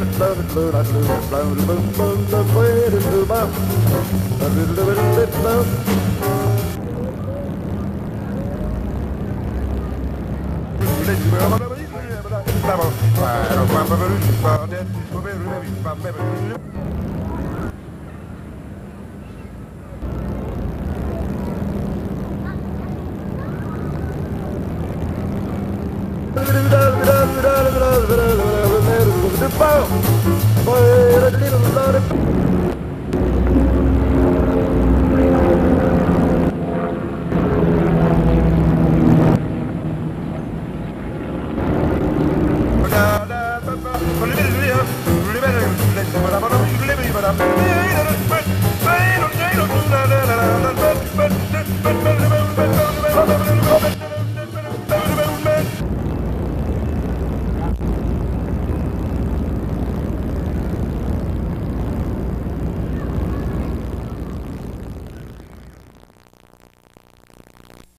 Da da da boom.